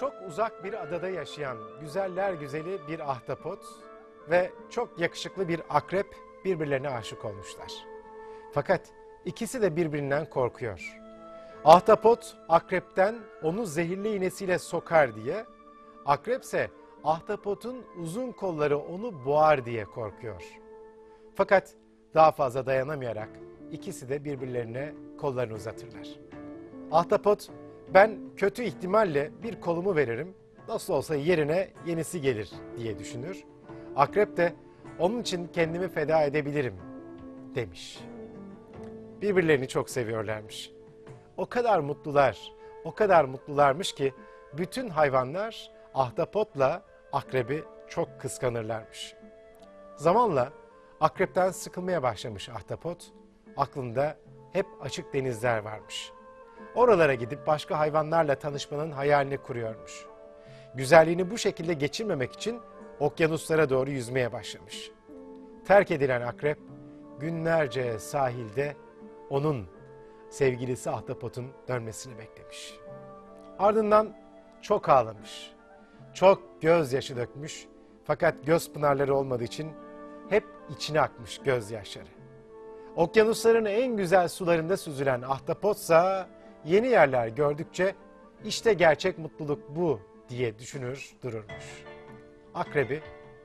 Çok uzak bir adada yaşayan güzeller güzeli bir ahtapot ve çok yakışıklı bir akrep birbirlerine aşık olmuşlar. Fakat ikisi de birbirinden korkuyor. Ahtapot akrepten onu zehirli iğnesiyle sokar diye, akrepse ahtapotun uzun kolları onu boğar diye korkuyor. Fakat daha fazla dayanamayarak ikisi de birbirlerine kollarını uzatırlar. Ahtapot ben kötü ihtimalle bir kolumu veririm. Nasıl olsa yerine yenisi gelir diye düşünür. Akrep de onun için kendimi feda edebilirim demiş. Birbirlerini çok seviyorlarmış. O kadar mutlular, o kadar mutlularmış ki bütün hayvanlar ahtapotla akrebi çok kıskanırlarmış. Zamanla akrepten sıkılmaya başlamış ahtapot. Aklında hep açık denizler varmış. Oralara gidip başka hayvanlarla tanışmanın hayalini kuruyormuş. Güzelliğini bu şekilde geçirmemek için okyanuslara doğru yüzmeye başlamış. Terk edilen akrep günlerce sahilde onun sevgilisi ahtapotun dönmesini beklemiş. Ardından çok ağlamış. Çok gözyaşı dökmüş. Fakat göz pınarları olmadığı için hep içine akmış gözyaşları. Okyanusların en güzel sularında süzülen ahtapotsa yeni yerler gördükçe işte gerçek mutluluk bu diye düşünür dururmuş. Akrebi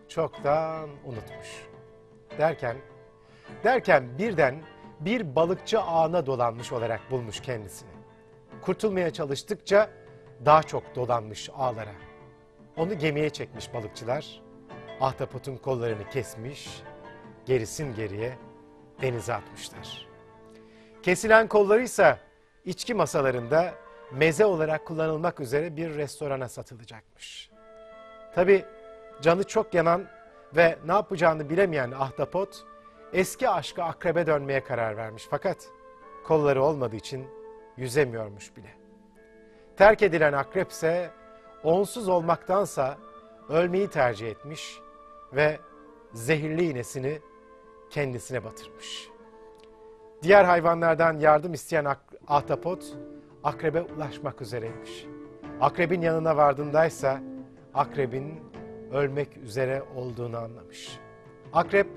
çoktan unutmuş. Derken, derken birden bir balıkçı ağına dolanmış olarak bulmuş kendisini. Kurtulmaya çalıştıkça daha çok dolanmış ağlara. Onu gemiye çekmiş balıkçılar. Ahtapotun kollarını kesmiş, gerisin geriye denize atmışlar. Kesilen kollarıysa içki masalarında meze olarak kullanılmak üzere bir restorana satılacakmış. Tabi canı çok yanan ve ne yapacağını bilemeyen ahtapot eski aşkı akrebe dönmeye karar vermiş. Fakat kolları olmadığı için yüzemiyormuş bile. Terk edilen akrep ise onsuz olmaktansa ölmeyi tercih etmiş ve zehirli iğnesini kendisine batırmış. Diğer hayvanlardan yardım isteyen ak- ahtapot akrebe ulaşmak üzereymiş. Akrebin yanına vardığındaysa akrebin ölmek üzere olduğunu anlamış. Akrep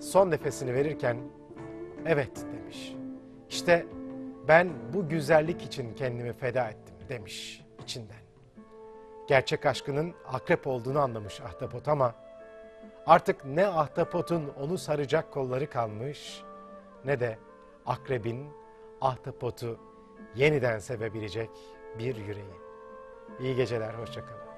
son nefesini verirken evet demiş. İşte ben bu güzellik için kendimi feda ettim demiş içinden. Gerçek aşkının akrep olduğunu anlamış ahtapot ama artık ne ahtapotun onu saracak kolları kalmış ne de akrebin ahtapotu yeniden sevebilecek bir yüreği. İyi geceler, hoşçakalın.